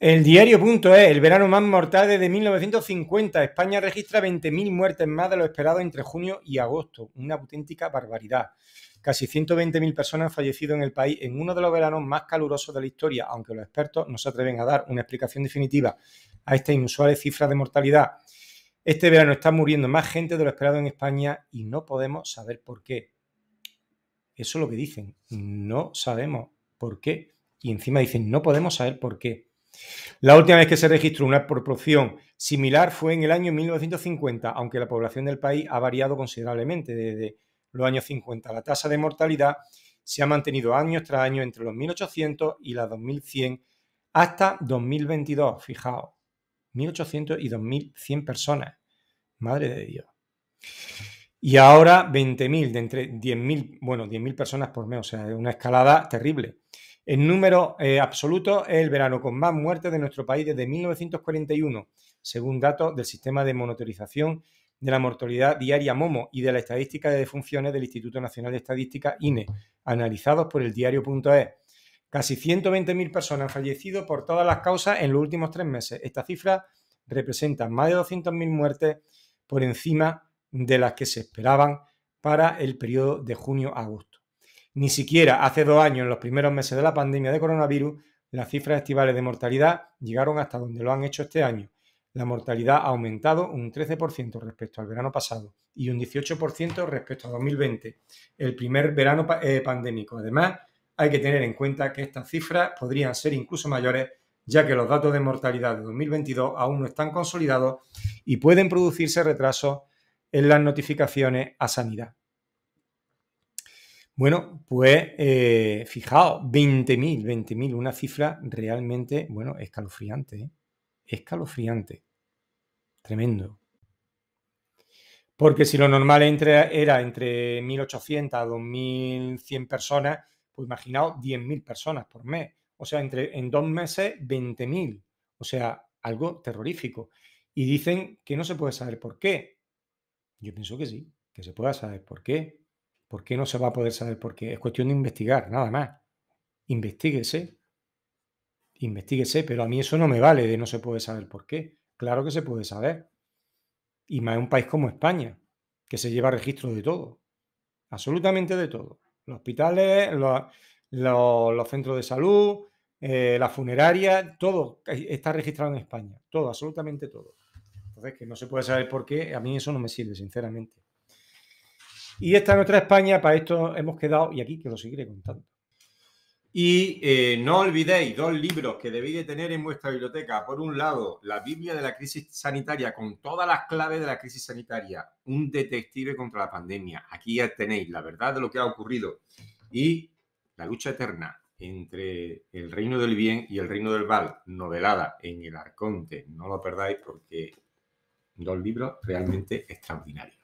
El diario.es, el verano más mortal desde 1950. España registra 20.000 muertes más de lo esperado entre junio y agosto. Una auténtica barbaridad. Casi 120.000 personas han fallecido en el país en uno de los veranos más calurosos de la historia, aunque los expertos no se atreven a dar una explicación definitiva a estas inusuales cifras de mortalidad. Este verano está muriendo más gente de lo esperado en España y no podemos saber por qué. Eso es lo que dicen. No sabemos por qué. Y encima dicen, no podemos saber por qué. La última vez que se registró una proporción similar fue en el año 1950, aunque la población del país ha variado considerablemente desde los años 50. La tasa de mortalidad se ha mantenido año tras año entre los 1800 y las 2100 hasta 2022. Fijaos, 1800 y 2100 personas. Madre de Dios. Y ahora 20.000, de entre 10.000, bueno, 10.000 personas por mes, o sea, es una escalada terrible. El número eh, absoluto es el verano con más muertes de nuestro país desde 1941, según datos del sistema de monitorización de la mortalidad diaria MOMO y de la estadística de defunciones del Instituto Nacional de Estadística INE, analizados por el diario.es. Casi 120.000 personas han fallecido por todas las causas en los últimos tres meses. Esta cifra representa más de 200.000 muertes por encima de las que se esperaban para el periodo de junio a agosto. Ni siquiera hace dos años, en los primeros meses de la pandemia de coronavirus, las cifras estivales de mortalidad llegaron hasta donde lo han hecho este año. La mortalidad ha aumentado un 13% respecto al verano pasado y un 18% respecto a 2020, el primer verano eh, pandémico. Además, hay que tener en cuenta que estas cifras podrían ser incluso mayores, ya que los datos de mortalidad de 2022 aún no están consolidados y pueden producirse retrasos en las notificaciones a sanidad. Bueno, pues eh, fijaos, 20.000, 20.000, una cifra realmente, bueno, escalofriante, ¿eh? escalofriante, tremendo. Porque si lo normal era entre 1.800 a 2.100 personas, pues imaginaos 10.000 personas por mes. O sea, entre, en dos meses 20.000. O sea, algo terrorífico. Y dicen que no se puede saber por qué. Yo pienso que sí, que se pueda saber por qué. ¿Por qué no se va a poder saber por qué? Es cuestión de investigar, nada más. Investíguese. Investíguese, pero a mí eso no me vale de no se puede saber por qué. Claro que se puede saber. Y más en un país como España, que se lleva registro de todo. Absolutamente de todo. Los hospitales, los, centros de salud, eh, la funeraria, todo está registrado en España. Todo, absolutamente todo. Entonces, que no se puede saber por qué, a mí eso no me sirve, sinceramente. Y esta es nuestra España, para esto hemos quedado, y aquí que lo seguiré contando. Y eh, no olvidéis dos libros que debéis de tener en vuestra biblioteca. Por un lado, la Biblia de la crisis sanitaria con todas las claves de la crisis sanitaria. Un detective contra la pandemia. Aquí ya tenéis la verdad de lo que ha ocurrido. Y la lucha eterna entre el reino del bien y el reino del mal, novelada en el Arconte. No lo perdáis porque dos libros realmente extraordinarios.